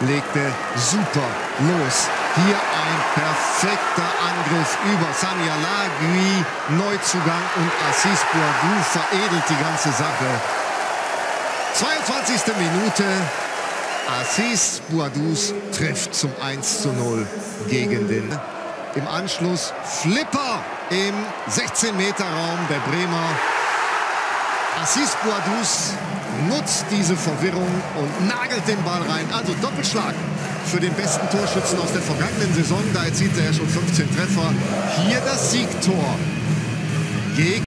legte super los. Hier ein perfekter Angriff über Sanya Lagui. Neuzugang und Assis Boadou veredelt die ganze Sache. 22. Minute. Assis Boadous trifft zum 1 zu 0 gegen den. Im Anschluss Flipper im 16-Meter-Raum der Bremer. Assis Boadous nutzt diese Verwirrung und nagelt den Ball rein. Also Doppelschlag für den besten Torschützen aus der vergangenen Saison. Da erzielte er schon 15 Treffer. Hier das Siegtor gegen